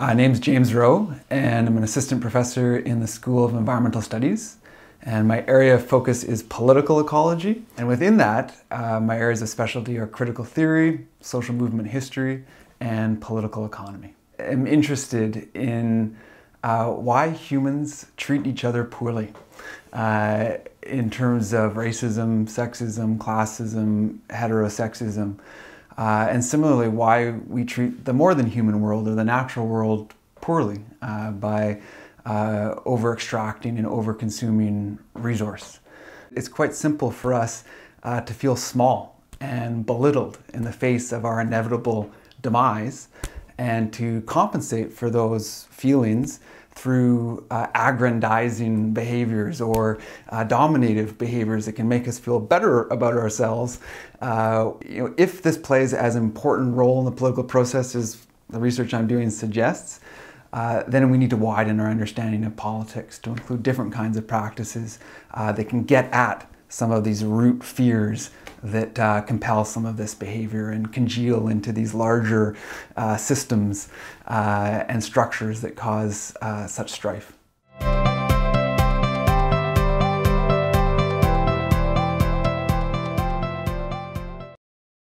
My name's James Rowe, and I'm an assistant professor in the School of Environmental Studies. And my area of focus is political ecology. And within that, uh, my areas of specialty are critical theory, social movement history, and political economy. I'm interested in uh, why humans treat each other poorly uh, in terms of racism, sexism, classism, heterosexism. Uh, and similarly, why we treat the more than human world or the natural world poorly uh, by uh, over extracting and over consuming resource. It's quite simple for us uh, to feel small and belittled in the face of our inevitable demise and to compensate for those feelings through uh, aggrandizing behaviors or uh, dominative behaviors that can make us feel better about ourselves. Uh, you know, if this plays as important role in the political process as the research I'm doing suggests, uh, then we need to widen our understanding of politics to include different kinds of practices uh, that can get at some of these root fears that uh, compel some of this behavior and congeal into these larger uh, systems uh, and structures that cause uh, such strife.